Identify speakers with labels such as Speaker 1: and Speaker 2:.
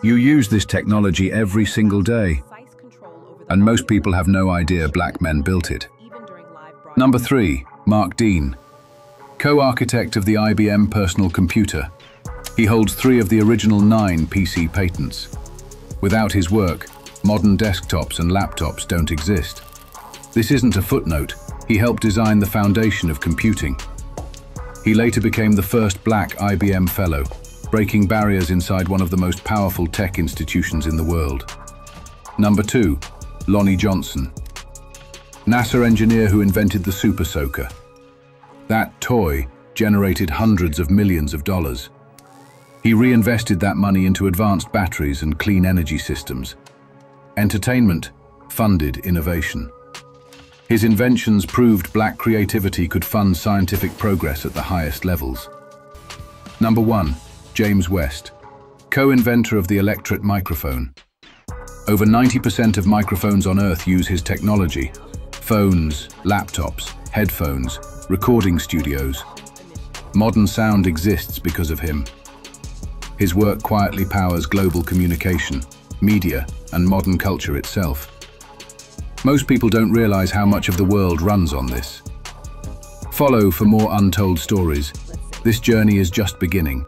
Speaker 1: You use this technology every single day, and most people have no idea black men built it. Number three, Mark Dean, co-architect of the IBM personal computer. He holds three of the original nine PC patents. Without his work, modern desktops and laptops don't exist. This isn't a footnote, he helped design the foundation of computing. He later became the first black IBM fellow, breaking barriers inside one of the most powerful tech institutions in the world. Number two, Lonnie Johnson. NASA engineer who invented the Super Soaker. That toy generated hundreds of millions of dollars. He reinvested that money into advanced batteries and clean energy systems. Entertainment funded innovation. His inventions proved black creativity could fund scientific progress at the highest levels. Number one, James West, co-inventor of the electret microphone. Over 90% of microphones on Earth use his technology. Phones, laptops, headphones, recording studios. Modern sound exists because of him. His work quietly powers global communication, media, and modern culture itself. Most people don't realize how much of the world runs on this. Follow for more untold stories. This journey is just beginning.